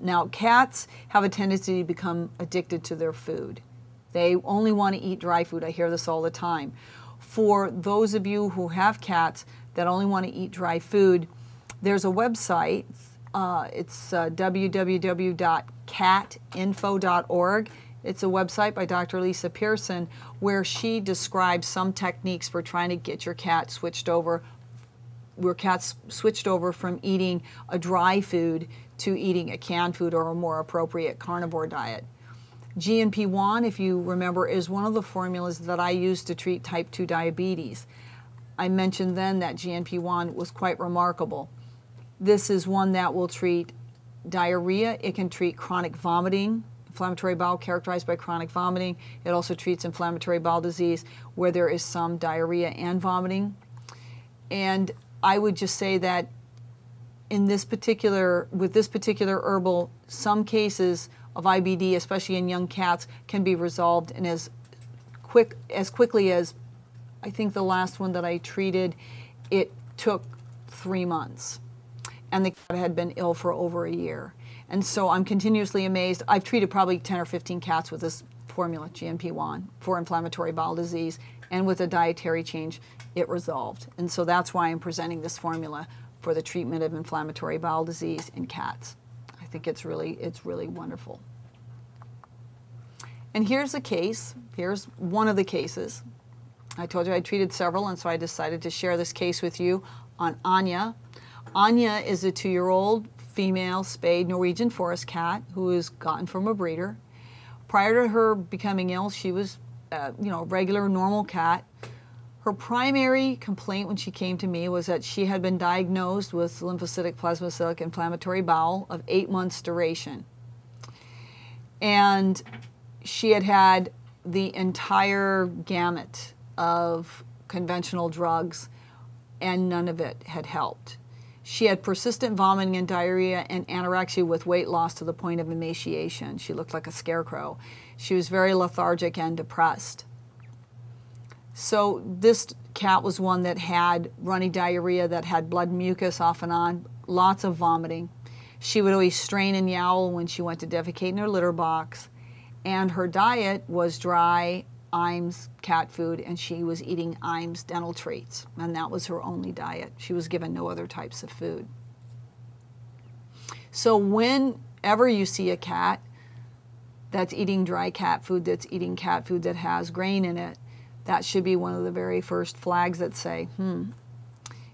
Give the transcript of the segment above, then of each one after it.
Now, cats have a tendency to become addicted to their food. They only want to eat dry food. I hear this all the time. For those of you who have cats that only want to eat dry food, there's a website. Uh, it's uh, www.catinfo.org. It's a website by Dr. Lisa Pierson where she describes some techniques for trying to get your cat switched over where cats switched over from eating a dry food to eating a canned food or a more appropriate carnivore diet. GNP1, if you remember, is one of the formulas that I use to treat type 2 diabetes. I mentioned then that GNP1 was quite remarkable. This is one that will treat diarrhea, it can treat chronic vomiting, inflammatory bowel characterized by chronic vomiting. It also treats inflammatory bowel disease where there is some diarrhea and vomiting. And I would just say that in this particular, with this particular herbal, some cases of IBD, especially in young cats, can be resolved in as quick as quickly as I think the last one that I treated, it took three months, and the cat had been ill for over a year. And so I'm continuously amazed. I've treated probably 10 or 15 cats with this formula, GNP1, for inflammatory bowel disease, and with a dietary change, it resolved. And so that's why I'm presenting this formula for the treatment of inflammatory bowel disease in cats. I think it's really, it's really wonderful. And here's a case. Here's one of the cases. I told you I treated several, and so I decided to share this case with you on Anya. Anya is a two-year-old female spayed Norwegian forest cat who was gotten from a breeder. Prior to her becoming ill, she was, uh, you know, a regular, normal cat. Her primary complaint when she came to me was that she had been diagnosed with lymphocytic plasmacytic inflammatory bowel of eight months duration. And she had had the entire gamut of conventional drugs and none of it had helped. She had persistent vomiting and diarrhea and anorexia with weight loss to the point of emaciation. She looked like a scarecrow. She was very lethargic and depressed. So this cat was one that had runny diarrhea, that had blood mucus off and on, lots of vomiting. She would always strain and yowl when she went to defecate in her litter box. And her diet was dry Iams cat food, and she was eating Iams dental treats. And that was her only diet. She was given no other types of food. So whenever you see a cat that's eating dry cat food, that's eating cat food that has grain in it, that should be one of the very first flags that say, hmm,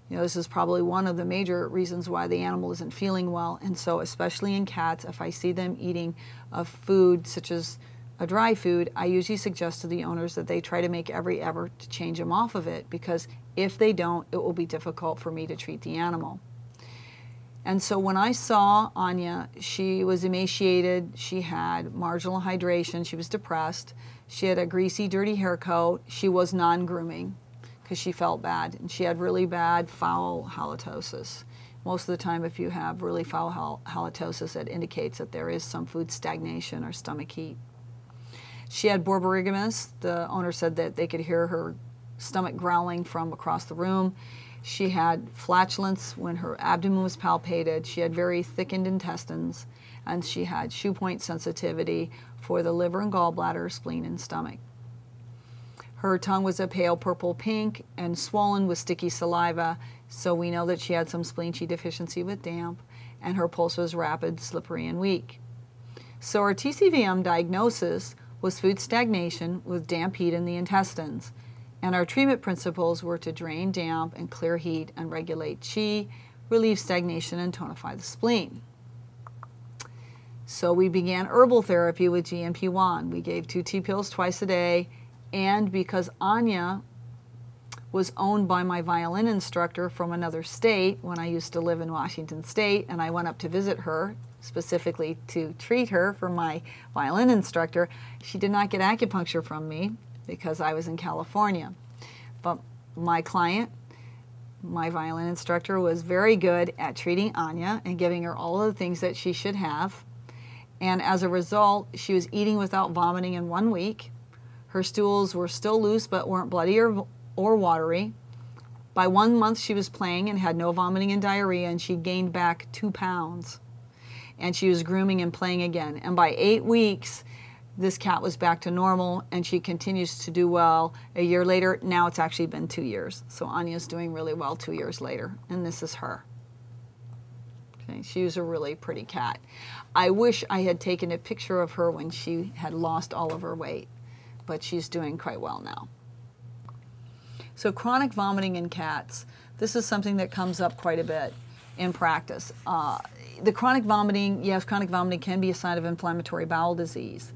you know, this is probably one of the major reasons why the animal isn't feeling well. And so, especially in cats, if I see them eating a food such as a dry food, I usually suggest to the owners that they try to make every effort to change them off of it because if they don't, it will be difficult for me to treat the animal. And so when I saw Anya, she was emaciated, she had marginal hydration, she was depressed, she had a greasy, dirty hair coat. She was non-grooming because she felt bad. And she had really bad foul halitosis. Most of the time, if you have really foul halitosis, it indicates that there is some food stagnation or stomach heat. She had borborygmus. The owner said that they could hear her stomach growling from across the room. She had flatulence when her abdomen was palpated. She had very thickened intestines, and she had Shu point sensitivity for the liver and gallbladder, spleen, and stomach. Her tongue was a pale purple pink and swollen with sticky saliva, so we know that she had some spleen Qi deficiency with damp, and her pulse was rapid, slippery, and weak. So our TCVM diagnosis was food stagnation with damp heat in the intestines, and our treatment principles were to drain damp and clear heat and regulate Qi, relieve stagnation, and tonify the spleen. So we began herbal therapy with GMP1. We gave two T-pills twice a day, and because Anya was owned by my violin instructor from another state when I used to live in Washington State, and I went up to visit her specifically to treat her for my violin instructor, she did not get acupuncture from me because I was in California. But my client, my violin instructor, was very good at treating Anya and giving her all of the things that she should have and as a result, she was eating without vomiting in one week. Her stools were still loose but weren't bloody or, or watery. By one month, she was playing and had no vomiting and diarrhea, and she gained back two pounds. and she was grooming and playing again. And by eight weeks, this cat was back to normal and she continues to do well. A year later, now it's actually been two years. So Anya's doing really well two years later, and this is her. Okay, she was a really pretty cat. I wish I had taken a picture of her when she had lost all of her weight, but she's doing quite well now. So chronic vomiting in cats, this is something that comes up quite a bit in practice. Uh, the chronic vomiting, yes, chronic vomiting can be a sign of inflammatory bowel disease.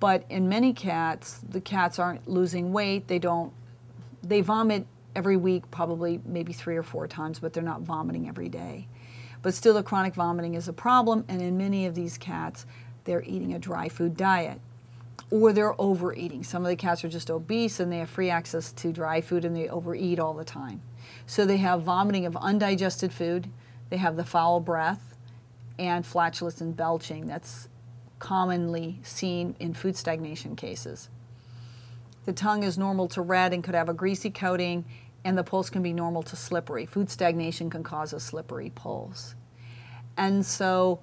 But in many cats, the cats aren't losing weight. They don't, they vomit every week, probably maybe three or four times, but they're not vomiting every day. But still, the chronic vomiting is a problem, and in many of these cats, they're eating a dry food diet or they're overeating. Some of the cats are just obese and they have free access to dry food and they overeat all the time. So they have vomiting of undigested food, they have the foul breath, and flatulence and belching. That's commonly seen in food stagnation cases. The tongue is normal to red and could have a greasy coating, and the pulse can be normal to slippery. Food stagnation can cause a slippery pulse. And so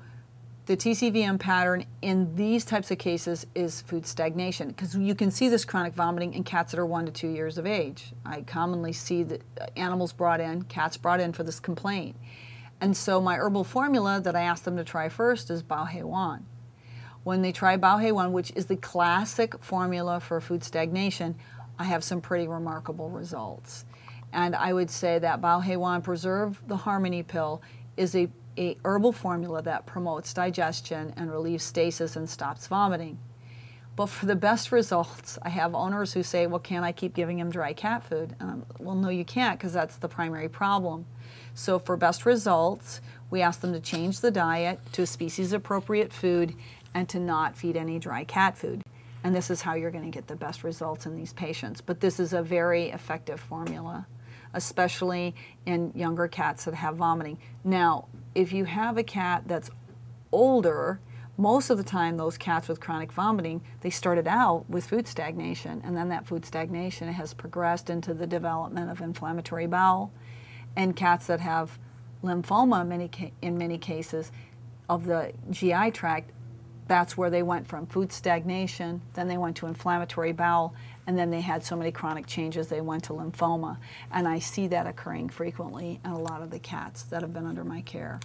the TCVM pattern in these types of cases is food stagnation because you can see this chronic vomiting in cats that are one to two years of age. I commonly see that uh, animals brought in, cats brought in for this complaint. And so my herbal formula that I asked them to try first is Bao He Wan. When they try Bao He Wan, which is the classic formula for food stagnation, I have some pretty remarkable results. And I would say that Bao He Wan Preserve the Harmony Pill is a a herbal formula that promotes digestion and relieves stasis and stops vomiting. But for the best results, I have owners who say, well, can I keep giving him dry cat food? Well, no, you can't because that's the primary problem. So for best results, we ask them to change the diet to a species appropriate food and to not feed any dry cat food. And this is how you're going to get the best results in these patients. But this is a very effective formula especially in younger cats that have vomiting. Now, if you have a cat that's older, most of the time those cats with chronic vomiting, they started out with food stagnation and then that food stagnation has progressed into the development of inflammatory bowel. And cats that have lymphoma many in many cases of the GI tract, that's where they went from food stagnation, then they went to inflammatory bowel, and then they had so many chronic changes they went to lymphoma. And I see that occurring frequently in a lot of the cats that have been under my care.